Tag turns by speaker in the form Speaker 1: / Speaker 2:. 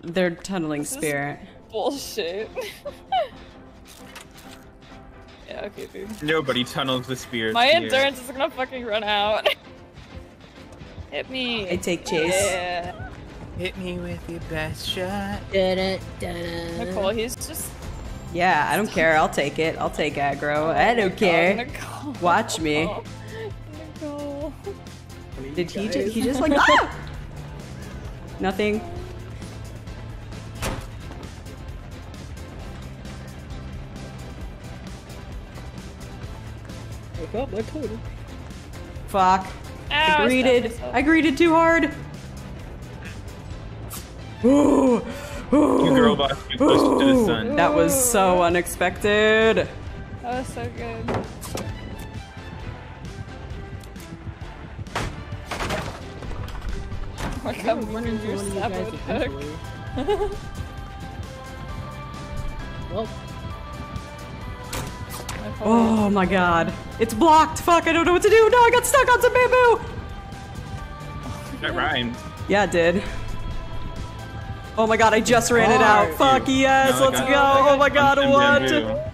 Speaker 1: They're tunneling
Speaker 2: This is-
Speaker 1: spirit.
Speaker 2: Bullshit. yeah, okay, dude.
Speaker 3: Nobody tunnels the spear.
Speaker 2: My
Speaker 3: here.
Speaker 2: endurance is gonna fucking run out. Hit me.
Speaker 1: I take chase.
Speaker 2: Yeah.
Speaker 3: Hit me with your best shot.
Speaker 4: Dun, dun,
Speaker 2: Nicole, he's just.
Speaker 1: Yeah, I don't care. I'll take it. I'll take aggro. I don't
Speaker 2: God,
Speaker 1: care.
Speaker 2: Nicole.
Speaker 1: Watch me.
Speaker 2: Nicole.
Speaker 1: Did he just he just like ah! Nothing.
Speaker 4: I got my totem.
Speaker 1: Fuck.
Speaker 2: Ow,
Speaker 1: I ah,
Speaker 2: I
Speaker 1: greeted.
Speaker 2: stabbed.
Speaker 1: I greeted too hard. Ooh.
Speaker 3: You
Speaker 1: Ooh.
Speaker 3: girl boss too close to the sun.
Speaker 1: That was so unexpected.
Speaker 2: That was so good. Oh my
Speaker 4: I
Speaker 2: god,
Speaker 4: was
Speaker 2: we
Speaker 4: running
Speaker 2: can
Speaker 4: into
Speaker 2: use
Speaker 4: one of you
Speaker 2: stab
Speaker 4: guys
Speaker 2: with hook.
Speaker 4: Well,
Speaker 1: Oh my god. It's blocked. Fuck, I don't know what to do. No, I got stuck on some bamboo.
Speaker 3: That rhymed.
Speaker 1: Yeah, it did. Oh my god, I just ran it out. Fuck yes,
Speaker 3: Now I
Speaker 1: let's go. Oh my god, what?
Speaker 3: bamboo.